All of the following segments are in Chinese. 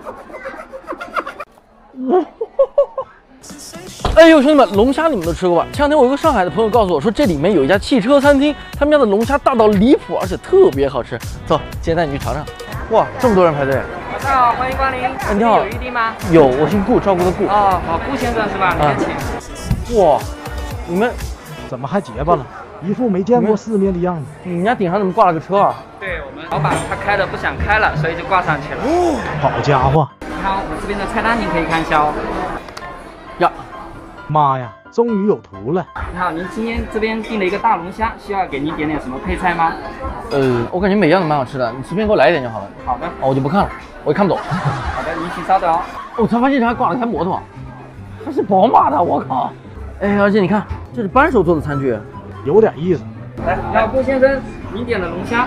哎呦，兄弟们，龙虾你们都吃过吧？前两天我有个上海的朋友告诉我说，这里面有一家汽车餐厅，他们家的龙虾大到离谱，而且特别好吃。走，今天带你去尝尝。哇，这么多人排队。早上好，欢迎光临。哎你好有预定吗？有，我姓顾，照顾的顾。哦，好，顾先生是吧？啊您请。哇，你们怎么还结巴了？一副没见过世面的样子。你们家顶上怎么挂了个车啊？老板他开的不想开了，所以就挂上去了。哦好家伙，你好，我这边的菜单您可以看一下哦。呀，妈呀，终于有图了！你好，您今天这边订了一个大龙虾，需要给您点点什么配菜吗？呃，我感觉每样都蛮好吃的，你随便给我来一点就好了。好的，哦，我就不看了，我也看不懂。好的，您请稍等哦。我才发现这还挂了台摩托，还是宝马的，我靠！哎，而且你看，这是扳手做的餐具，有点意思。来，你好，顾先生，您点的龙虾。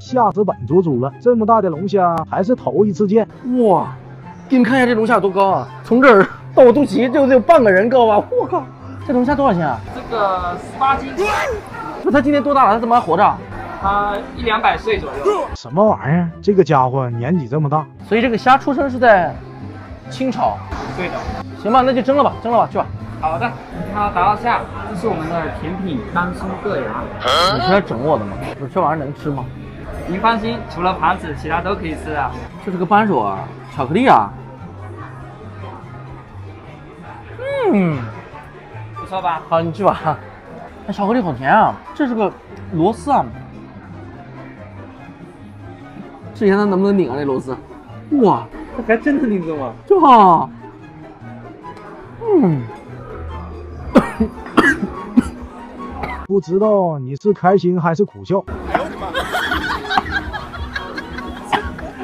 吓死本族主了！这么大的龙虾还是头一次见。哇！给你们看一下这龙虾有多高啊，从这儿到我肚脐就得有半个人高吧！我靠，这龙虾多少钱啊？这个十八斤，不，它今年多大了？它怎么还活着？它一两百岁左右。什么玩意儿？这个家伙年纪这么大，所以这个虾出生是在清朝。对的。行吧，那就蒸了吧，蒸了吧，去吧。好的，你好，打到下，这是我们的甜品丹松硌牙。你是来整我的吗？不是，这玩意儿能吃吗？您放心，除了盘子，其他都可以吃的。这是个扳手啊，巧克力啊。嗯，不错吧？好，你去吧。那巧克力好甜啊，这是个螺丝啊。试一下它能不能拧啊？那螺丝。哇，这还真的拧住吗？这好。嗯，不知道你是开心还是苦笑。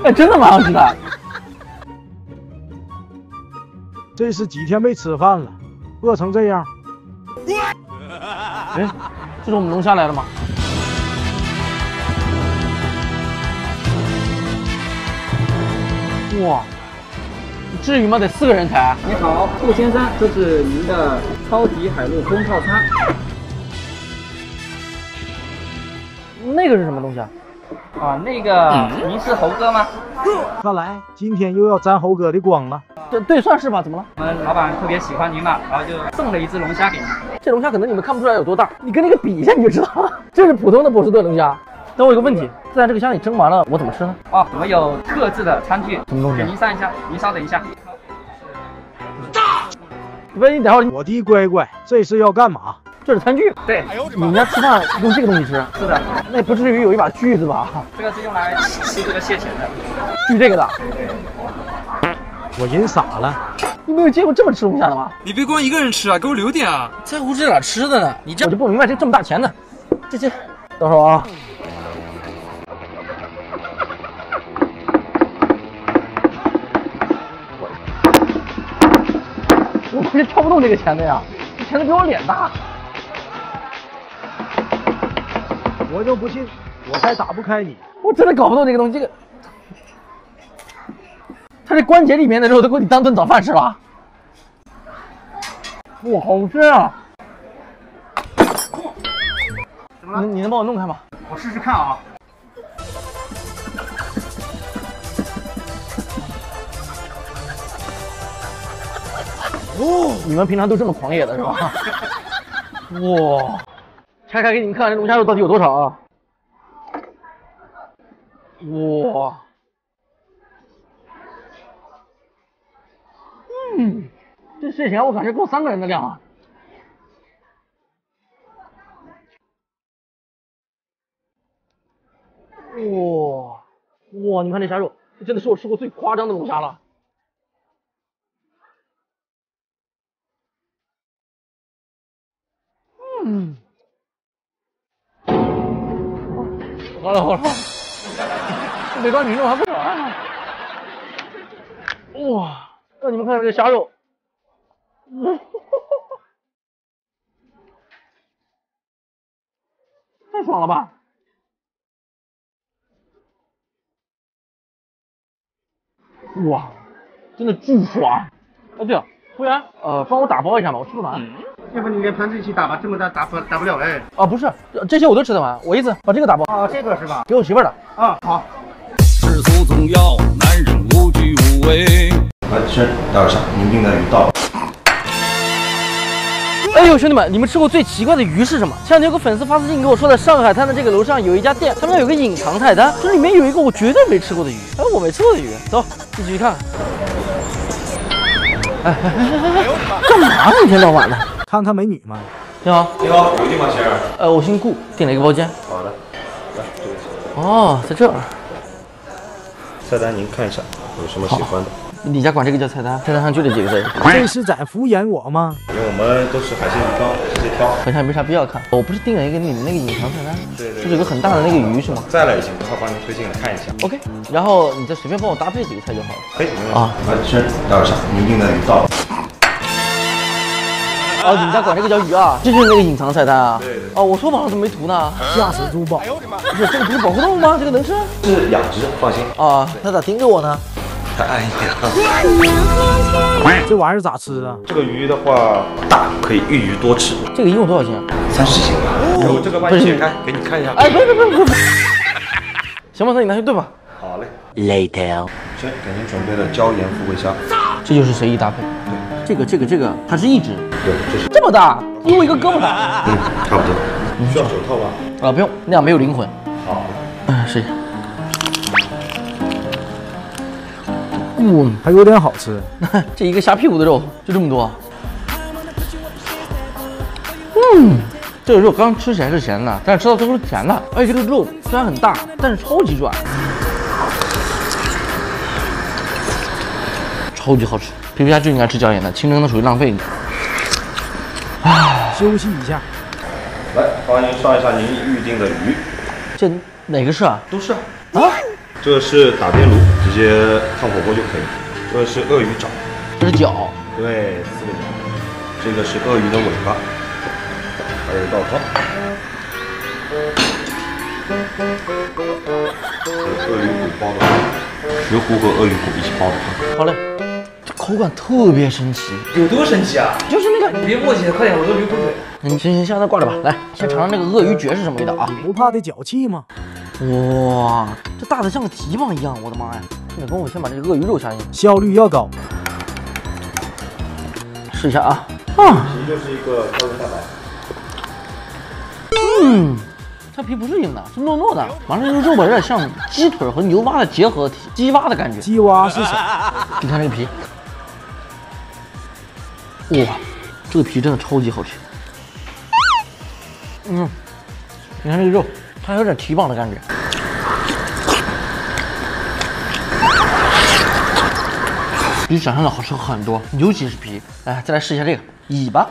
哎，真的蛮好吃的。这是几天没吃饭了，饿成这样。哎，这是我们龙虾来了吗？哇，至于吗？得四个人抬。你好，顾先生，这是您的超级海陆空套餐。那个是什么东西啊？啊，那个您是猴哥吗？看来今天又要沾猴哥的光了。对对，算是吧。怎么了？我们老板特别喜欢您嘛，然后就送了一只龙虾给您。这龙虾可能你们看不出来有多大，你跟那个比一下你就知道了。这是普通的波士顿龙虾。等我有个问题，在这个虾里蒸完了，我怎么吃呢？哦，我们有特制的餐具，什么东西啊给您上一下，您稍等一下。不是，你等会儿，我的乖乖，这是要干嘛？这是餐具。对，你们家吃饭用这个东西吃？是的，那不至于有一把锯子吧？这个是用来吃这个蟹钳的。锯这个的。我人傻了。你没有见过这么吃龙虾的吗？你别光一个人吃啊，给我留点啊！在乎这点吃的呢？你这我就不明白，这这么大钱呢？这这，到时候啊。我是挑不动这个钳子呀，这钳子比我脸大。我就不信，我才打不开你。我真的搞不懂这个东西，这个，它这关节里面的肉都够你当顿早饭吃了。哇，好吃啊！怎么了？你你能帮我弄开吗？我试试看啊。哦，你们平常都这么狂野的是吧？哇，拆开给你们看看这龙虾肉到底有多少啊！哇，嗯，这蟹钳我感觉够三个人的量啊！哇哇，你看这虾肉，这真的是我吃过最夸张的龙虾了。嗯，好了好了，这北方群众还不少啊！哇，让你们看看这虾肉，太爽了吧！哇，真的巨爽！哎，对了，服务员，呃，帮我打包一下吧，我吃不完。要不你连盘子一起打吧，这么大打不打不了哎。啊，不是，这些我都吃得完。我意思把这个打包，啊，这个是吧？给我媳妇儿的。啊，好。世俗总要男人无拘是，老师，您订的鱼到了。哎呦，兄弟们，你们吃过最奇怪的鱼是什么？前两天有个粉丝发私信给我说，在上海滩的这个楼上有一家店，他们家有个隐藏菜单，这里面有一个我绝对没吃过的鱼。哎，我没吃过的鱼，走，一起去看看。哎哎哎哎哎，干嘛呢一天到晚的？看看美女吗？你好，你好，有地方先生。呃，我姓顾，订了一个包间。好的，来这个钱。哦，在这儿。菜单您看一下，有什么喜欢的？你家管这个叫菜单？菜单上就这几个字。这是在敷衍我吗？因为我们都是海鲜鱼缸，直接挑。好像没啥必要看。我不是订了一个你们那个隐藏菜单，对对就是有个很大的那个鱼是吗在了已经，等会儿帮您推进来看一下。？OK，然后你再随便帮我搭配几个菜就好了。可以，没问题。啊啊，是，老师，您订的鱼到了。哦，你们家管这个叫鱼啊？这就是那个隐藏菜单啊？对对哦，我说网上怎么没图呢？吓死珠宝！哎呦我的妈不是，这个不是保护动物吗？这个能吃？是养殖，放心。啊，那咋盯着我呢？太安逸了。这玩意儿咋吃啊？这个鱼的话，大可以一鱼多吃，这个一共多少钱？三十斤吧。有这个帮不是你切开，给你看一下。哎，不不不不不，行吧，那你拿去炖吧。好嘞。Later。先给您准备了椒盐富贵虾。这就是随意搭配。对，这个这个这个，它是一只，对，这是。这么大，比我一个胳膊大。嗯，差不多。你需要手套吧？啊，不用，那样没有灵魂。好。嗯，试一下。嗯，还有点好吃。这一个虾屁股的肉就这么多。嗯，这个肉刚吃起来是咸的，但是吃到最后是甜的，而且这个肉虽然很大，但是超级软，超级好吃。皮皮虾就应该吃椒盐的，清蒸的属于浪费你。休息一下，来，帮您上一下您预定的鱼。这哪个是啊？都是啊。啊，这个是打边炉，直接烫火锅就可以。这个是鳄鱼爪，这是脚。对，四个脚。这个是鳄鱼的尾巴，还有一道汤。这鳄鱼骨煲的汤，鱼骨和鳄鱼骨一起煲的汤。好嘞，这口感特别神奇，有多神奇啊！就是那个，你别墨迹了，快点，我都流口水。嗯，行行行，那挂着吧。来，先尝尝这个鳄鱼蕨是什么味道啊？不怕得脚气吗？哇，这大的像个蹄膀一样，我的妈呀！那跟我先把这个鳄鱼肉下进去，效率要高。试一下啊。啊，皮就是一个胶原蛋白。嗯，它皮不是硬的，是糯糯的。完了，这个肉吧有点像鸡腿和牛蛙的结合体，鸡蛙的感觉。鸡蛙是啥？你看这个皮，哇，这个皮真的超级好吃。嗯，你看这个肉，它有点蹄膀的感觉。比想象的好吃很多，尤其是皮。来，再来试一下这个尾巴，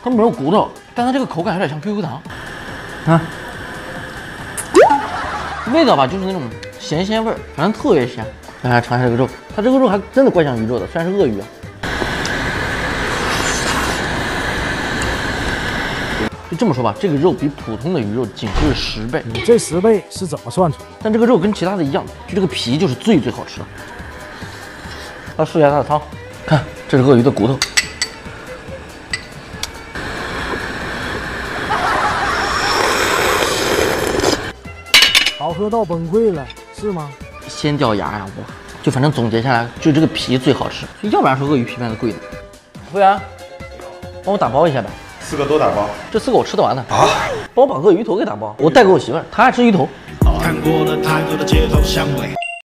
它没有骨头，但它这个口感有点像 QQ 糖，啊，味道吧就是那种咸鲜味儿，反正特别咸。大家尝一下这个肉，它这个肉还真的怪像鱼肉的，虽然是鳄鱼啊。就这么说吧，这个肉比普通的鱼肉紧致十倍，你这十倍是怎么算出来的？但这个肉跟其他的一样，就这个皮就是最最好吃的。来试一下它的汤，看这是鳄鱼的骨头，好喝到崩溃了，是吗？先掉牙呀！我就反正总结下来，就这个皮最好吃，要不然说鳄鱼皮卖的贵的。服务员，帮我打包一下呗，四个都打包。这四个我吃得完的啊！帮我把鳄鱼头给打包，我带给我媳妇儿，她爱吃鱼头。看过了太多的街头巷尾。